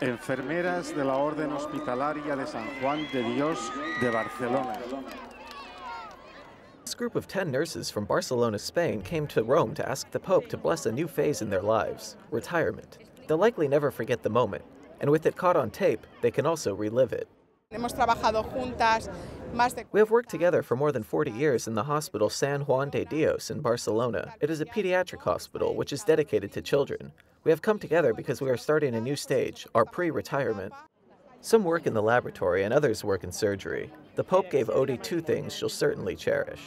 enfermeras de la Orden Hospitalaria de San Juan de Dios de Barcelona. This group of 10 nurses from Barcelona, Spain came to Rome to ask the Pope to bless a new phase in their lives retirement. They'll likely never forget the moment, and with it caught on tape, they can also relive it. Hemos trabajado juntas más de We have worked together for more than 40 years in the hospital San Juan de Dios in Barcelona. It is a pediatric hospital which is dedicated to children. We have come together because we are starting a new stage, our pre retirement. Some work in the laboratory and others work in surgery. The Pope gave Odie two things she'll certainly cherish.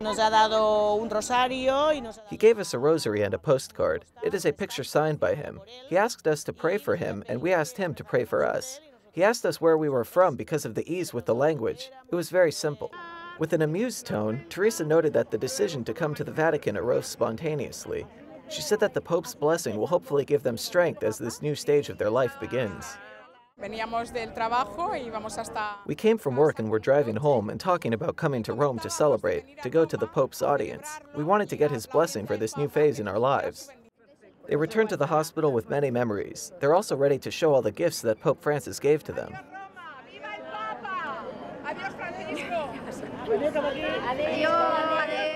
Nos ha dado un rosario y nos ha He gave us a rosary and a postcard. It is a picture signed by him. He asked us to pray for him, and we asked him to pray for us. He asked us where we were from because of the ease with the language. It was very simple. With an amused tone, Teresa noted that the decision to come to the Vatican arose spontaneously. She said that the Pope's blessing will hopefully give them strength as this new stage of their life begins. Veníamos del trabajo y vamos hasta We came from work and were driving home and talking about coming to Rome to celebrate, to go to the Pope's audience. We wanted to get his blessing for this new phase in our lives. They returned to the hospital with many memories. They're also ready to show all the gifts that Pope Francis gave to them. Adiós Francisco. Adiós.